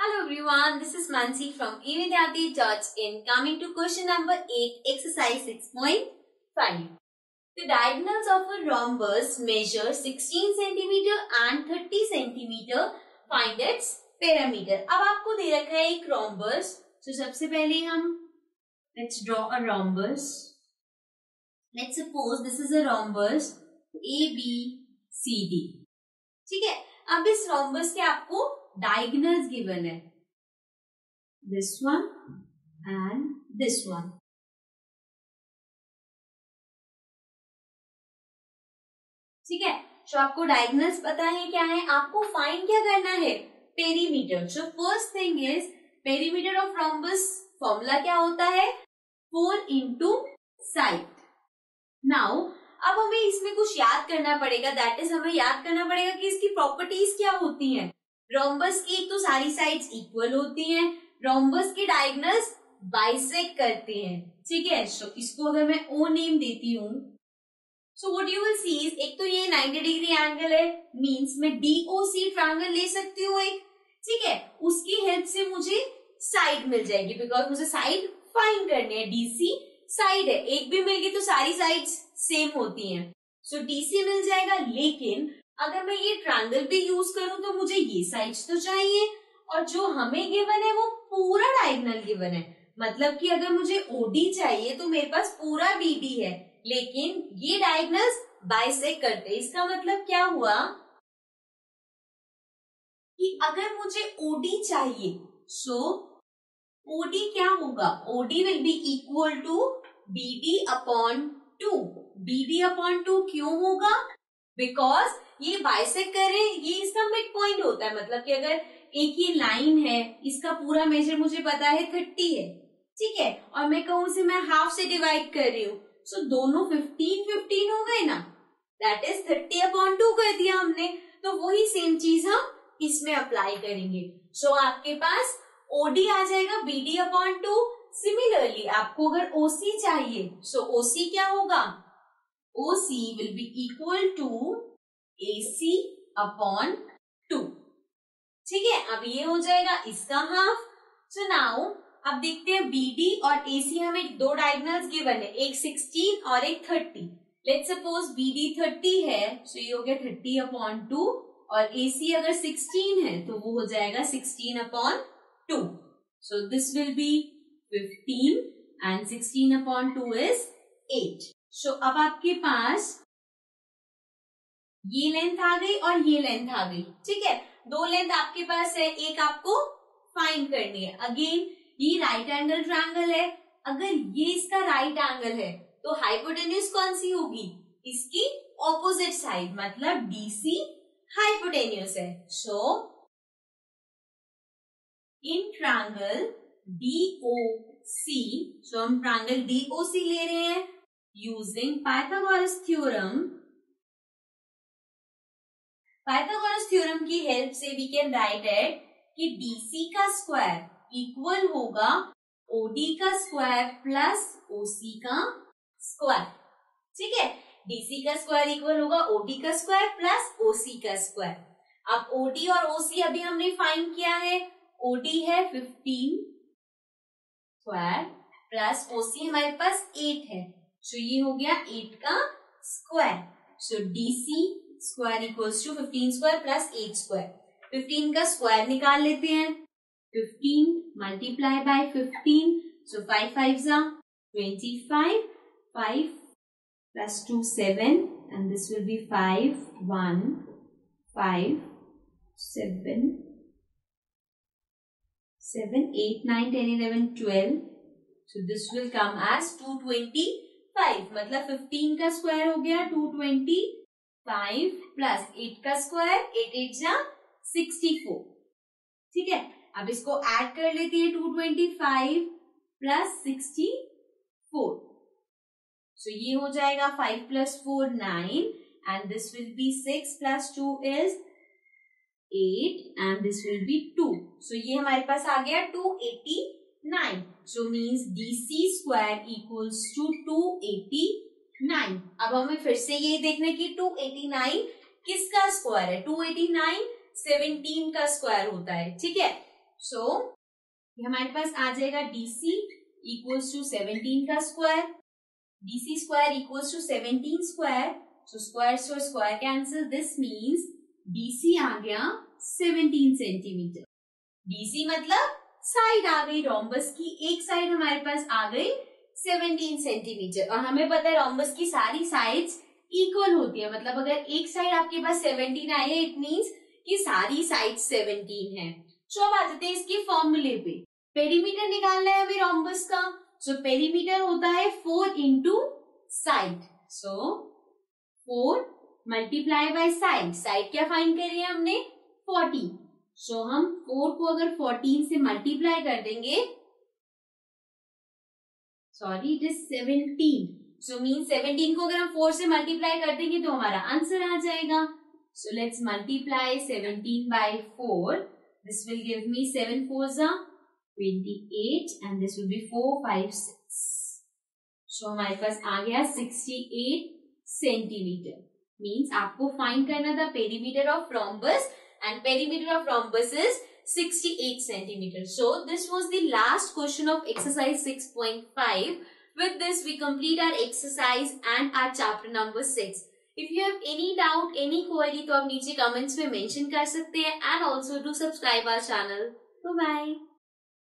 Hello everyone, this is Mansi from evidyati in. Coming to question number 8, exercise 6.5. The diagonals of a rhombus measure 16 cm and 30 cm. Find its perimeter. अब आपको दे रखा है एक rhombus. So सबसे पहले हम let's draw a rhombus. Let's suppose this is a rhombus A B C D. ठीक है अब इस rhombus के आपको diagonals given है। This one and this one. ठीक है? तो आपको डायगनल्स पता है क्या है? आपको फाइन क्या करना है? Perimeter so first thing is perimeter of rhombus formula क्या होता है? फोर इंटू साइट नाउ अब हमें इसमें कुछ याद करना पड़ेगा। दैट इज़ हमें याद करना पड़ेगा कि इसकी प्रॉपर्टीज़ क्या होती हैं। रोम्बस की एक तो सारी साइड्स इक्वल होती हैं। रोम्बस के डायगनल्स बाइसेक करते हैं। ठीक है सो इसको अगर मैं ओ नेम देती हूँ so what you will see एक तो ये 90 डिग्री एंगल है मींस मैं डीओसी ट्रायंगल ले सकती हूँ एक। ठीक है उसकी हेल्प से मुझे साइड मिल जाएगी बिकॉज़ मुझे साइड फाइंड करनी है। डीसी साइड है। एक भी मिल तो सारी साइड सेम होती हैं। सो so, डीसी मिल जाएगा लेकिन अगर मैं ये ट्रायंगल भी यूज़ करूँ तो मुझे ये साइड्स तो चाहिए, और जो हमें गिवन है, वो पूरा डायगनल गिवन है। मतलब कि अगर मुझे ओडी चाहिए तो मेरे पास पूरा बीडी है, लेकिन ये डायगनल्स बाइसेक करते इसका मतलब क्या हुआ? कि अगर मुझे ओडी चाहिए सो ओडी क्या होगा? OD will be equal to BD upon two BD upon two क्यों होगा? बिकॉज़ ये बाइसेक कर ये इसका मिड पॉइंट होता है। मतलब कि अगर एक ही लाइन है इसका पूरा मेजर मुझे पता है थर्टी है। ठीक है? और मैं कहूँ से मैं हाफ़ से डिवाइड कर रही हूँ। सो so, दोनों फिफ्टीन फिफ्टीन हो गए ना? That is thirty upon two कर दिया हमने। तो वही सेम चीज़ हम इसमें अप्लाई करेंगे। सो so, आपके पास ओडी आ जाएगा बीडी अपॉन टू सिमिलरली आपको अगर ओसी चाहिए सो so, ओसी क्या होगा? OC will be equal to A C upon two ठीक है, अब ये हो जाएगा इसका हाफ़ सो नाउ अब देखते हैं बीडी और एसी हमें दो डायगनल्स गिवन है, एक सिक्सटीन और एक thirty let suppose BD thirty है सो ये हो गया थर्टी अपॉन टू और एसी अगर सिक्सटीन है तो वो हो जाएगा sixteen upon two so this will be fifteen and sixteen upon two is eight so अब आपके पास ये लेंथ आ गई और ये लेंथ आ गई। ठीक है? दो लेंथ आपके पास है, एक आपको फाइंड करनी है। अगेन ये राइट एंगल ट्रायंगल है। अगर ये इसका राइट एंगल है तो हाइपोटेन्यूस कौन सी होगी? इसकी ऑपोजिट साइड मतलब डीसी हाइपोटेन्यूस है। सो इन ट्रायंगल डीओ सी सो हम ट्रायंगल डीओ सी ले रहे हैं using Pythagoras theorem Pythagoras theorem की हेल्प से वी कैन राइट एट कि BC का स्क्वायर इक्वल होगा OD का स्क्वायर प्लस OC का स्क्वायर ठीक है? DC का स्क्वायर इक्वल होगा OD का स्क्वायर प्लस OC का स्क्वायर अब OD और OC अभी हमने फाइंड किया है। OD है 15 स्क्वायर प्लस OC हमारे पास 8 है। सो ये हो गया 8 का square so DC square equals to fifteen square plus eight square fifteen का स्क्वायर निकाल लेते हैं. Fifteen multiply by fifteen so five five जा twenty five five plus two seven and this will be five one five seven seven eight nine ten eleven twelve so this will come as two twenty five मतलब fifteen का square हो गया two twenty five plus eight का square eight eight जा sixty four ठीक है? अब इसको ऐड कर लेते हैं two twenty five plus sixty four so ये हो जाएगा five plus four nine and this will be six plus two is eight and this will be two so ये हमारे पास आ गया two eighty nine so means D C square equals to two eighty nine अब हमें फिर से यही देखना कि टू एटी नाइन किसका स्क्वायर है? टू एटी नाइन सेवनटीन का स्क्वायर होता है ठीक है? सो so, हमारे पास आ जाएगा डीसी इक्वल्स टू सेवनटीन का square DC square equals to seventeen square so square so square cancel this means DC आ गया सेवनटीन सेंटीमीटर डीसी मतलब साइड आ गई रोम्बस की एक साइड हमारे पास आ गई 17 सेंटीमीटर। और हमें पता है रोम्बस की सारी साइड इक्वल होती है। मतलब अगर एक साइड आपके पास 17 आई है इट मीन्स कि सारी साइड 17 है। सो अब आ जाते हैं इसके फॉर्मूले पे। पेरीमीटर निकालना है अभी रोम्बस का। सो पेरीमीटर होता है four into side so four multiply by side side क्या फाइंड करी है हमने? फोर्टी सो so, हम फोर को अगर फोर्टीन से मल्टीप्लाई कर देंगे sorry it is seventeen so mean seventeen को अगर हम फोर से मल्टीप्लाई कर देंगे तो हमारा आंसर आ जाएगा. So let's multiply seventeen by four this will give me seven four जा twenty eight and this will be four five six so हमारे पास आ गया सिक्सटी एट सेंटीमीटर मीन्स आपको फाइंड करना था perimeter of rhombus and perimeter of rhombus is 68 centimeters. So this was the last question of exercise 6.5. With this we complete our exercise and our chapter number 6. If you have any doubt, any query तो आप नीचे comments में mention कर सकते हैं and also do subscribe our channel. Bye bye.